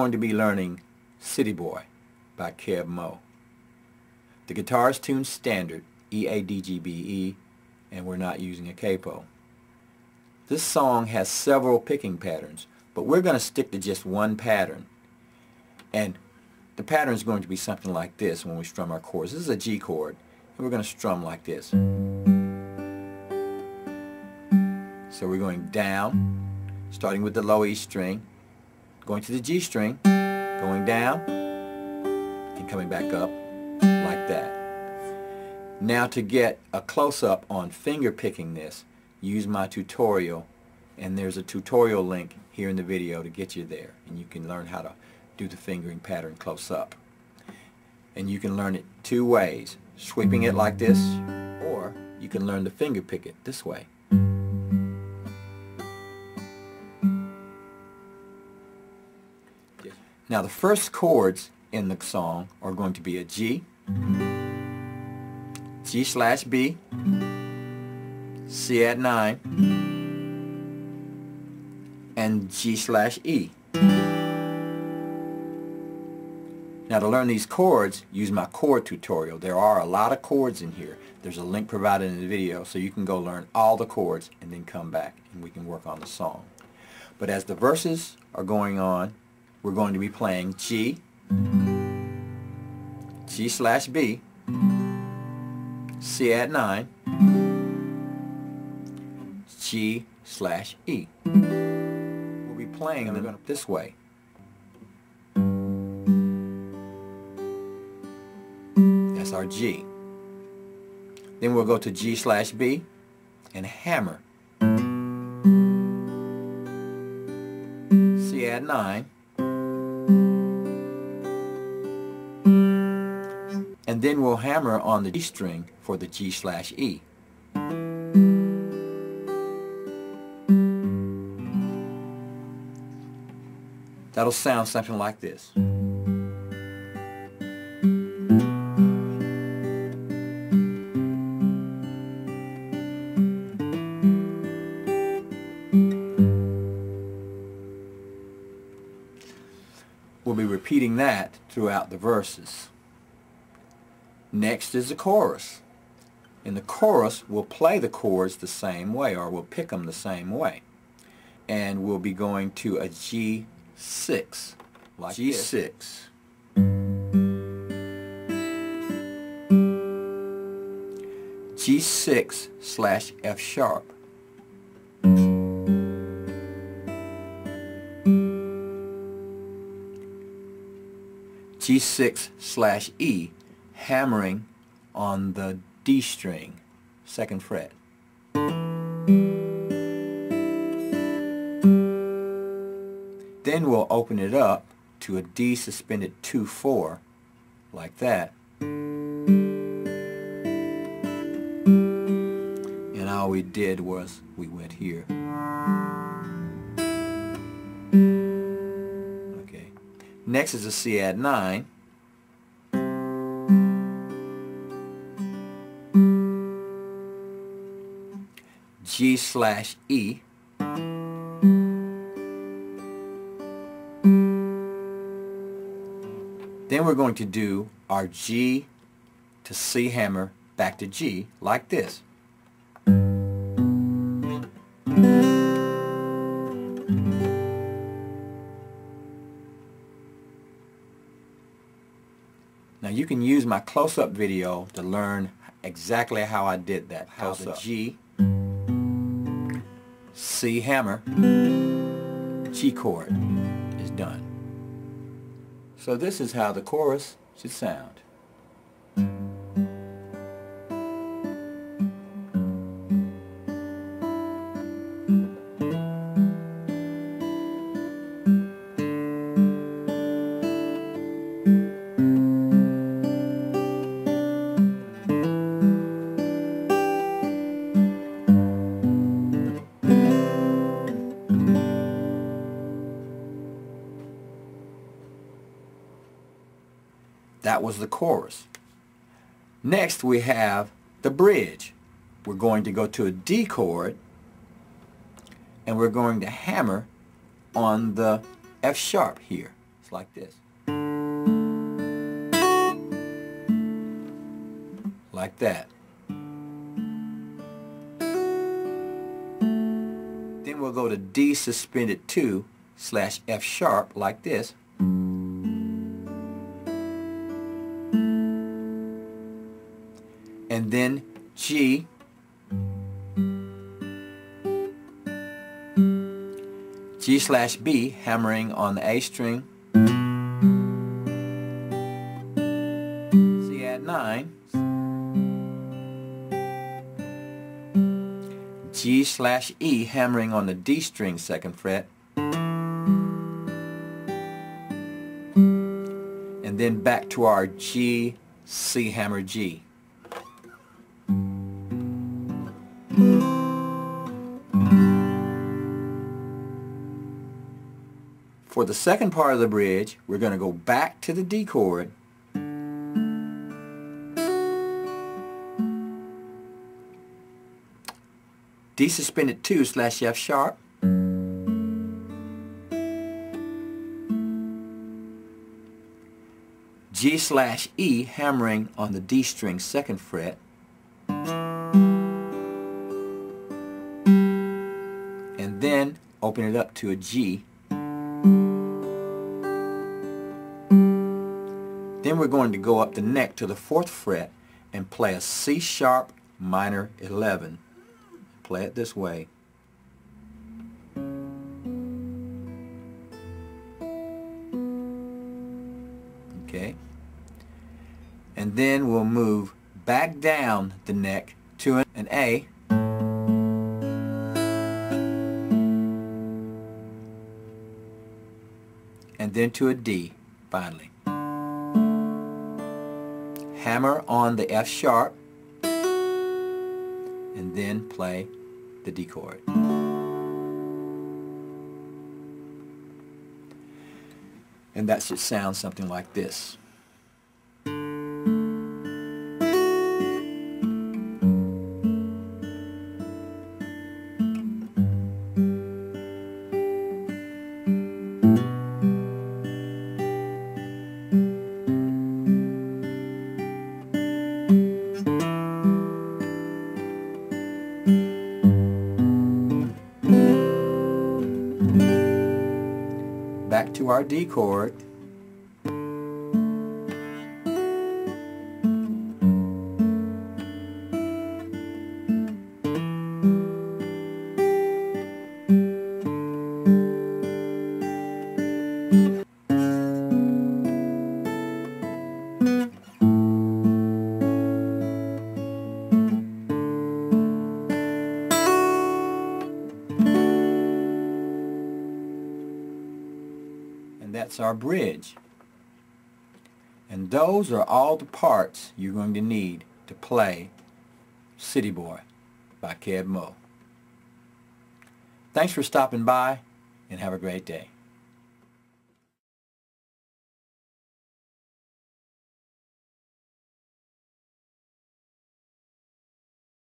going to be learning City Boy by Keb Mo. The guitar is tuned standard E-A-D-G-B-E and we're not using a capo. This song has several picking patterns but we're going to stick to just one pattern and the pattern is going to be something like this when we strum our chords. This is a G chord and we're going to strum like this. So we're going down starting with the low E string going to the G string going down and coming back up like that. Now to get a close-up on finger picking this, use my tutorial and there's a tutorial link here in the video to get you there and you can learn how to do the fingering pattern close up. And you can learn it two ways, sweeping it like this or you can learn to finger pick it this way. Now the first chords in the song are going to be a G, G slash B, C add 9, and G slash E. Now to learn these chords, use my chord tutorial. There are a lot of chords in here. There's a link provided in the video so you can go learn all the chords and then come back and we can work on the song. But as the verses are going on, we're going to be playing G, G slash B, C add 9, G slash E. We'll be playing them this way. That's our G. Then we'll go to G slash B and hammer. C add 9. And then we'll hammer on the G string for the G slash E. That'll sound something like this. We'll be repeating that throughout the verses. Next is the chorus. And the chorus, we'll play the chords the same way, or we'll pick them the same way. And we'll be going to a G6, like G6. G6 slash F sharp. G6 slash E, hammering on the D string, second fret. Then we'll open it up to a D suspended 2-4, like that. And all we did was we went here. Okay. Next is a C add 9. G slash E. Then we're going to do our G to C hammer back to G like this. Now you can use my close-up video to learn exactly how I did that. How the G, C hammer, G chord is done. So this is how the chorus should sound. That was the chorus. Next we have the bridge. We're going to go to a D chord and we're going to hammer on the F sharp here. It's like this. Like that. Then we'll go to D suspended 2 slash F sharp like this. G. G slash B hammering on the A string. C add 9 G slash E hammering on the D string second fret. And then back to our G C hammer G the second part of the bridge, we're going to go back to the D chord. D suspended 2 slash F sharp. G slash E hammering on the D string second fret. And then open it up to a G Then we're going to go up the neck to the fourth fret and play a C sharp minor 11. Play it this way. Okay. And then we'll move back down the neck to an A. And then to a D, finally hammer on the F sharp and then play the D chord. And that should sound something like this. To our D chord. That's our bridge. And those are all the parts you're going to need to play City Boy by Keb Mo. Thanks for stopping by and have a great day.